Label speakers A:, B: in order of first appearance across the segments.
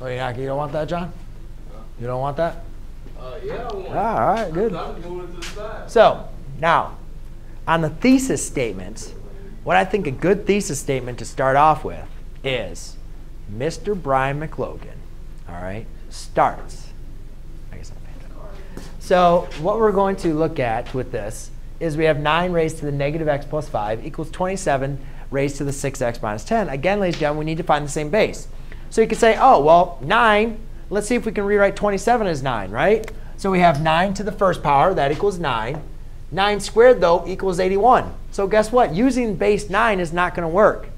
A: Oh, you're you don't want that, John? You don't want that?
B: Uh, yeah, I want.
A: Ah, all right, good.
B: I'm going to the side.
A: So, now, on the thesis statements, what I think a good thesis statement to start off with is Mr. Brian McLogan, all right, starts. I guess I'm. So, what we're going to look at with this is we have 9 raised to the negative x plus 5 equals 27 raised to the 6x minus 10. Again, ladies and gentlemen, we need to find the same base. So you could say, oh, well, 9, let's see if we can rewrite 27 as 9, right? So we have 9 to the first power, that equals 9. 9 squared, though, equals 81. So guess what? Using base 9 is not going to work.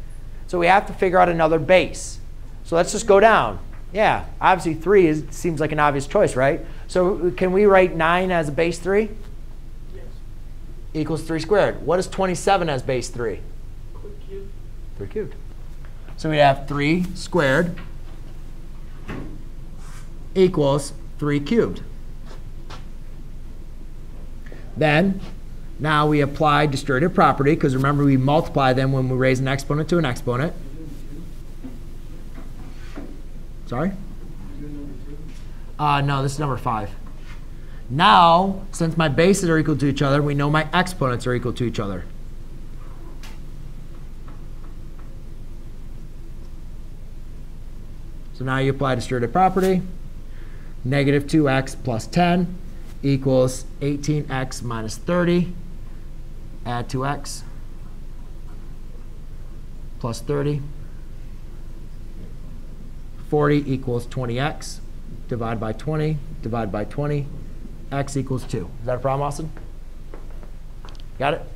A: So we have to figure out another base. So let's just go down. Yeah, obviously 3 is, seems like an obvious choice, right? So can we write 9 as a base 3?
B: Yes.
A: Equals 3 squared. What is 27 as base 3?
B: Quick cube.
A: 3 cubed. So we have 3 squared equals 3 cubed. Then, now we apply distributive property, because remember we multiply them when we raise an exponent to an exponent. Sorry? Uh, no, this is number 5. Now, since my bases are equal to each other, we know my exponents are equal to each other. So now you apply distributive property. Negative 2x plus 10 equals 18x minus 30. Add 2x plus 30. 40 equals 20x. Divide by 20. Divide by 20. x equals 2. Is that a problem, Austin? Got it?